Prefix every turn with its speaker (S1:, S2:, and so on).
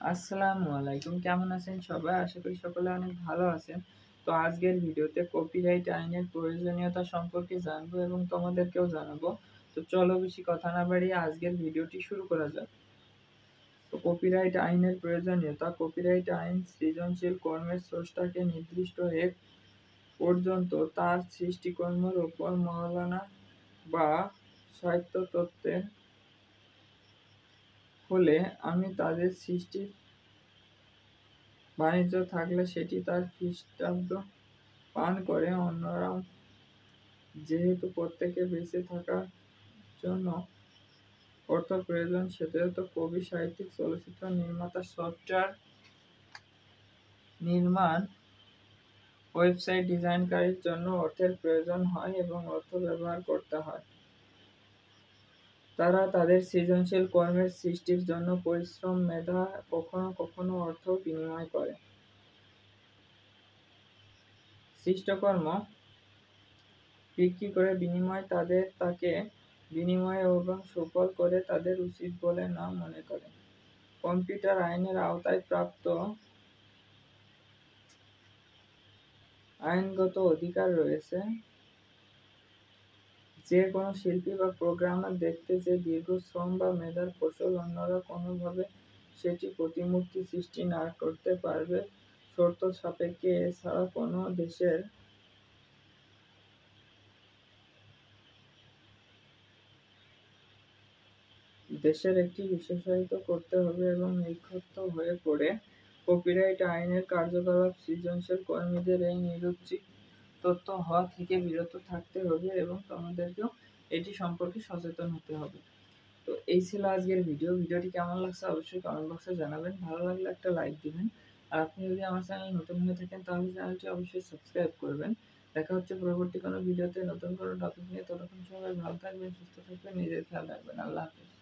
S1: আসসালামু আলাইকুম। কেমন আছেন সবাই? আশা করি সকলে অনেক ভালো আছেন। তো আজকের ভিডিওতে কপিরাইট আইনের প্রয়োজনীয়তা সম্পর্কে জানব এবং তোমাদেরকেও জানাব। তো চলো বেশি কথা না বাড়িয়ে আজকের ভিডিওটি শুরু করা যাক। তো কপিরাইট আইনের প্রয়োজনীয়তা কপিরাইট আইন সৃজনশীল কর্মের স্রষ্টাকে নির্দিষ্ট এক পর্যন্ত তার সৃষ্টিকর্মের ওপর মহলানা বা সাহিত্য তত্ত্বের হলে আমি তাদের সৃষ্টির বাণিজ্য থাকলে সেটি তার খ্রিস্টাব্দ পান করে। অন্যরা যেহেতু প্রত্যেকে বেঁচে থাকার জন্য অর্থ প্রয়োজন সেহেতু কবি, সাহিত্যিক, চলচ্চিত্র নির্মাতা, সফটওয়্যার নির্মাণ, ওয়েবসাইট ডিজাইনকারীর জন্য অর্থের প্রয়োজন হয় এবং অর্থ ব্যবহার করতে হয়। তারা তাদের সৃজনশীল কর্মের সৃষ্টির জন্য পরিশ্রম, মেধা, কখনো কখনো অর্থ বিনিময় করে। সৃষ্টকর্ম বিক্রি করে বিনিময় তাদের তাকে বিনিময় এবং সুফল করে তাদের উচিত বলে না মনে করে। কম্পিউটার আইনের আওতায় প্রাপ্ত আইনগত অধিকার রয়েছে। যে কোনো শিল্পী বা প্রোগ্রামার দেখতে যে দীর্ঘ শ্রম বা মেধার ফসল অন্যরা কোনোভাবে সেটি প্রতিমূর্তি সৃষ্টি না করতে পারবে, শর্ত সাপেক্ষে এছাড়া কোনো দেশের দেশের একটি বিশেষায়িত করতে হবে এবং নিক্ষত্ত হয়ে পড়ে। কপিরাইট আইনের কার্যকলাপ সৃজনশীল কর্মীদের এই নিরুচিত তথ্য হওয়া থেকে বিরত থাকতে হবে এবং তোমাদেরকেও এটি সম্পর্কে সচেতন হতে হবে। তো এই ছিল আজকের ভিডিও ভিডিওটি কেমন লাগছে অবশ্যই কমেন্ট বক্সে জানাবেন। ভালো লাগলে একটা লাইক দিবেন। আর আপনি যদি আমার চ্যানেল নতুন হয়ে থাকেন, তাহলে চ্যানেলটি অবশ্যই সাবস্ক্রাইব করবেন। দেখা হচ্ছে পরবর্তী কোনো ভিডিওতে নতুন কোনো টপিক নিয়ে। ততক্ষণ সবাই ভালো থাকবেন, সুস্থ থাকবেন, নিজের খেয়াল রাখবেন। আল্লাহ হাফিজ।